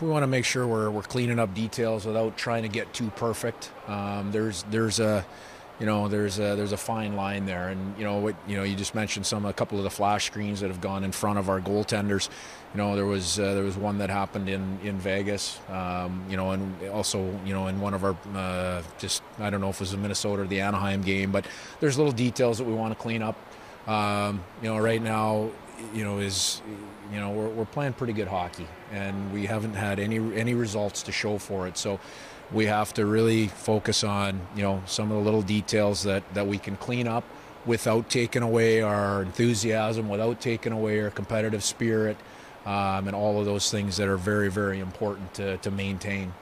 we want to make sure we're, we're cleaning up details without trying to get too perfect. Um, there's there's a you know there's a there's a fine line there, and you know what you know you just mentioned some a couple of the flash screens that have gone in front of our goaltenders. You know there was uh, there was one that happened in in Vegas. Um, you know and also you know in one of our uh, just I don't know if it was the Minnesota or the Anaheim game, but there's little details that we want to clean up. Um, you know right now you know is you know we're, we're playing pretty good hockey and we haven't had any any results to show for it. So we have to really focus on you know some of the little details that that we can clean up without taking away our enthusiasm without taking away our competitive spirit um, and all of those things that are very very important to, to maintain